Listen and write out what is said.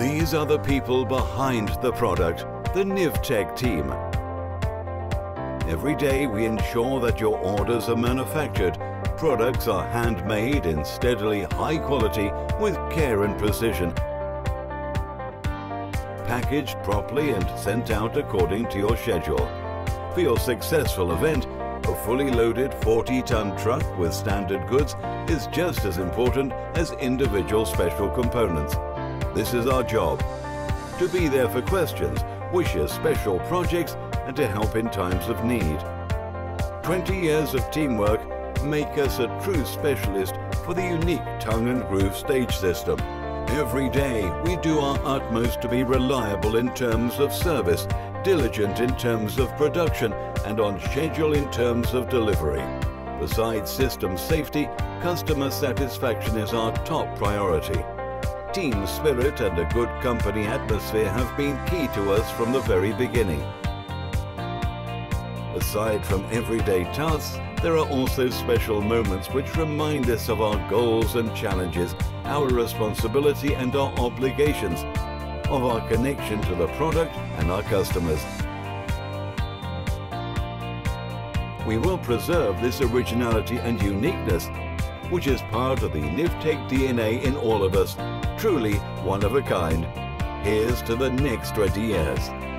These are the people behind the product, the Nivtec team. Every day we ensure that your orders are manufactured, products are handmade in steadily high quality with care and precision, packaged properly and sent out according to your schedule. For your successful event, a fully loaded 40-ton truck with standard goods is just as important as individual special components. This is our job. To be there for questions, wishes, special projects and to help in times of need. 20 years of teamwork make us a true specialist for the unique tongue and groove stage system. Every day we do our utmost to be reliable in terms of service, diligent in terms of production and on schedule in terms of delivery. Besides system safety, customer satisfaction is our top priority. Team spirit and a good company atmosphere have been key to us from the very beginning. Aside from everyday tasks, there are also special moments which remind us of our goals and challenges, our responsibility and our obligations, of our connection to the product and our customers. We will preserve this originality and uniqueness, which is part of the Nivtec DNA in all of us, truly one of a kind. Here's to the next 20 years.